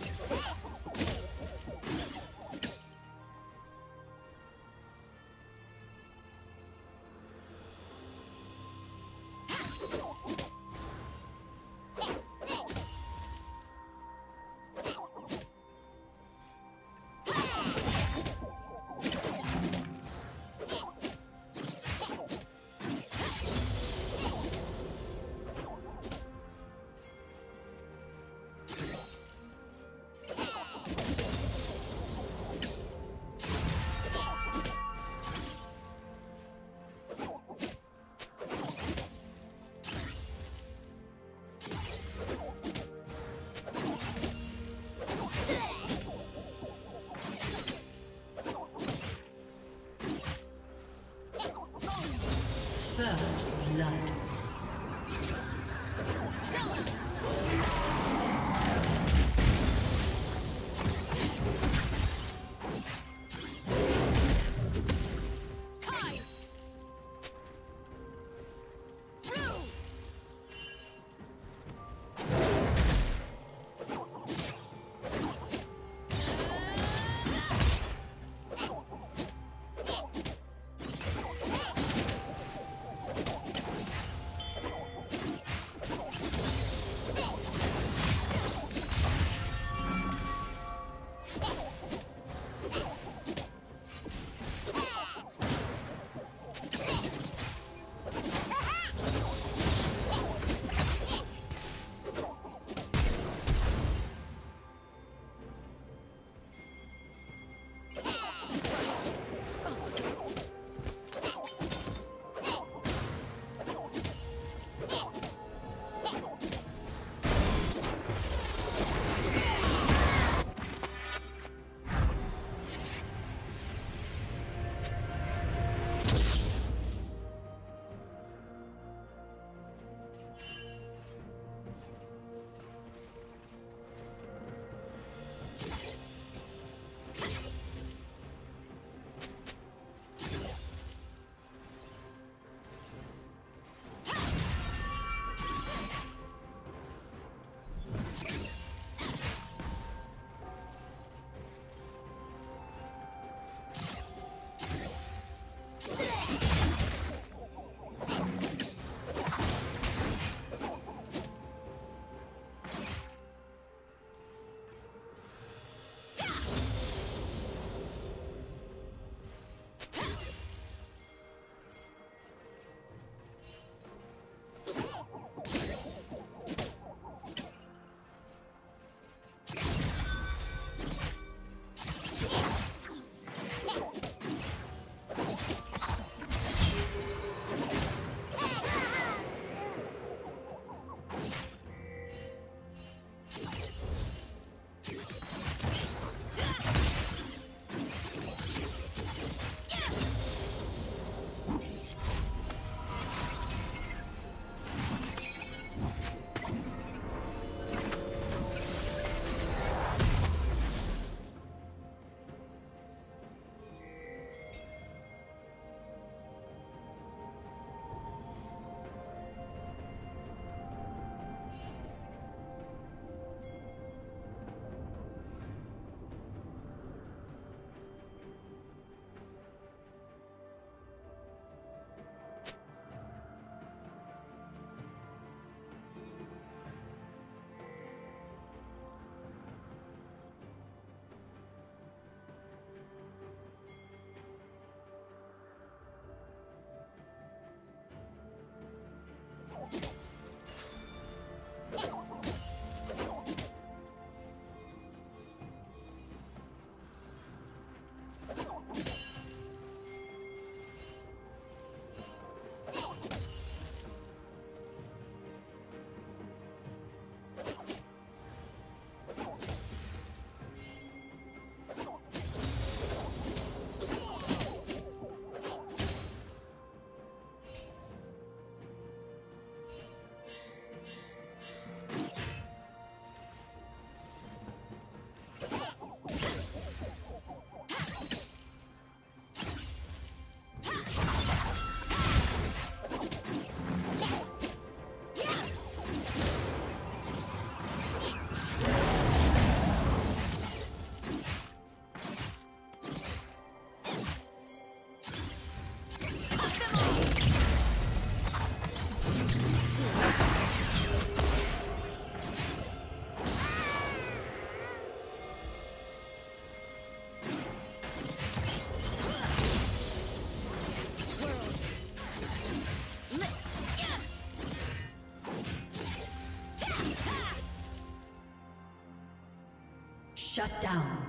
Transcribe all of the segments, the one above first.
Yeah. First blood. Yeah. Shut down.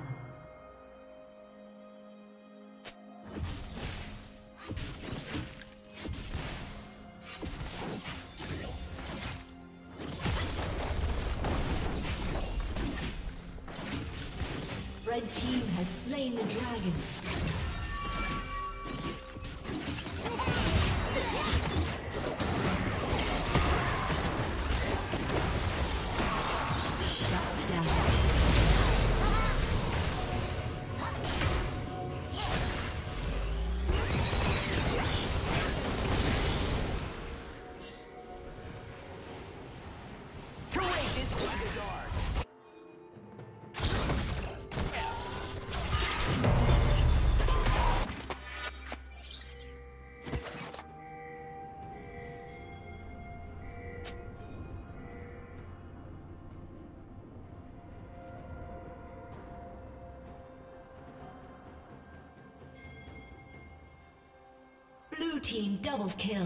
Team double kill.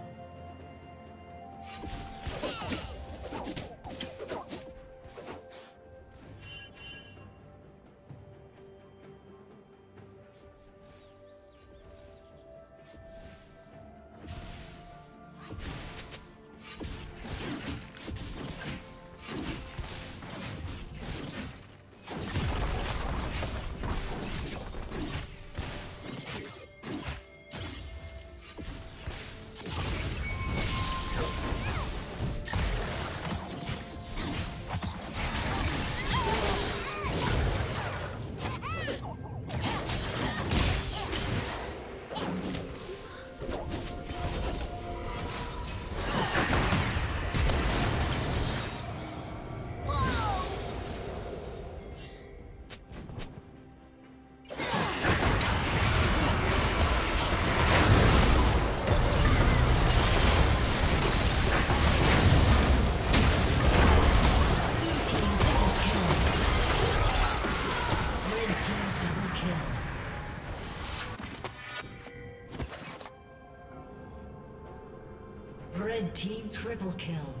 Triple kill.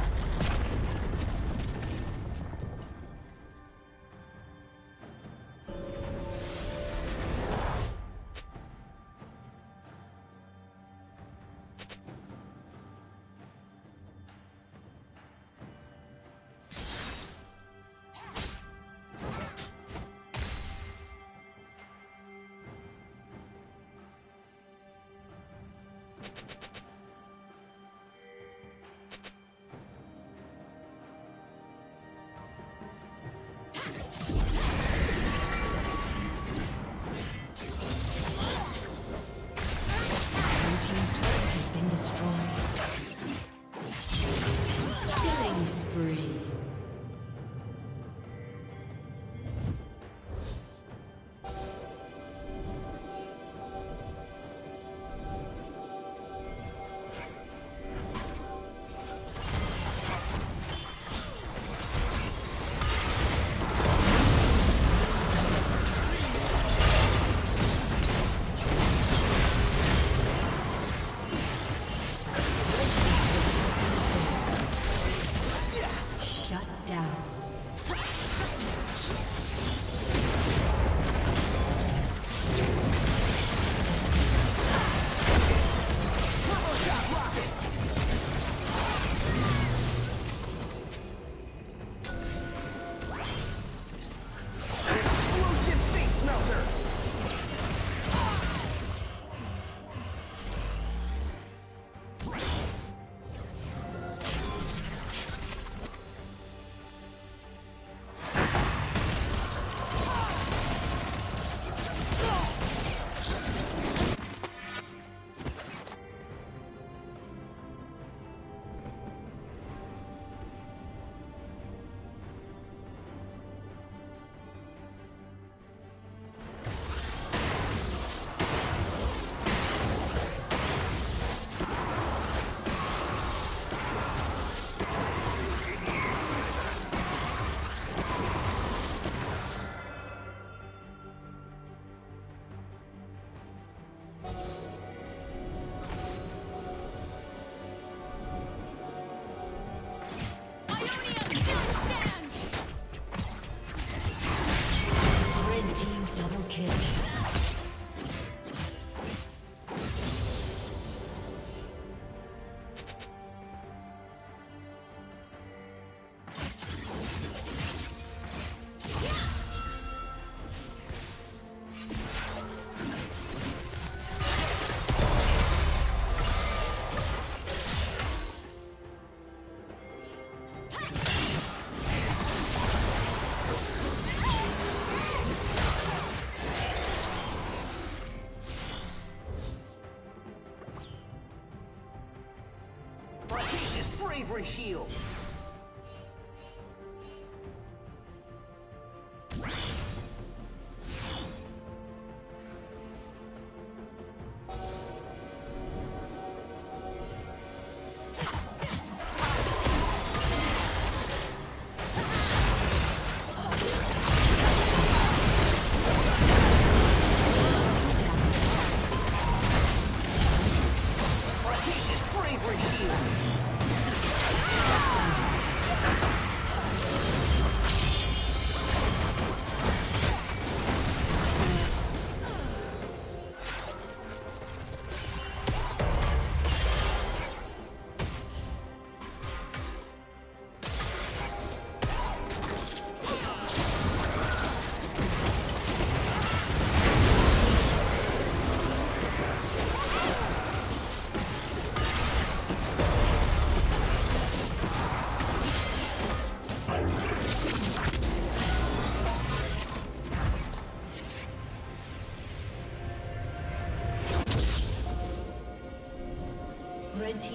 Jesus bravery shield!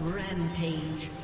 Rampage.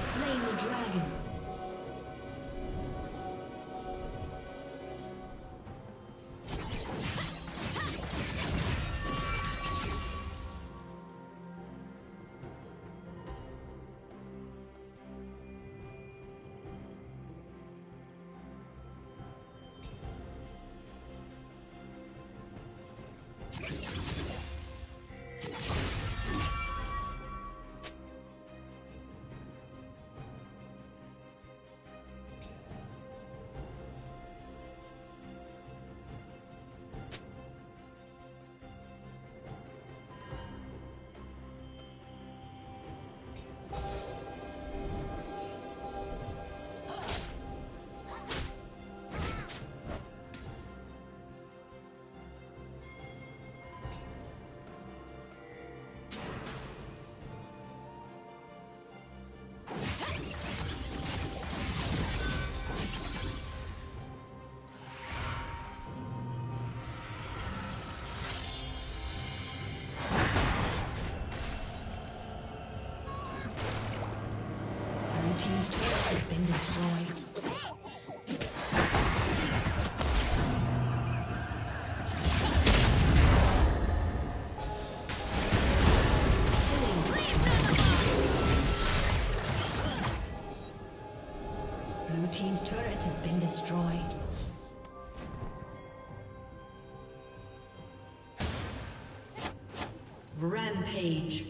Slain Rampage.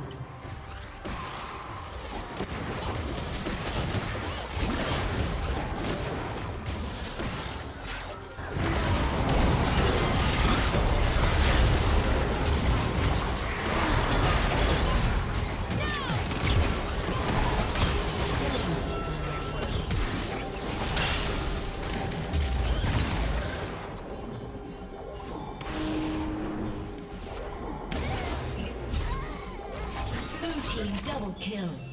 Double kill.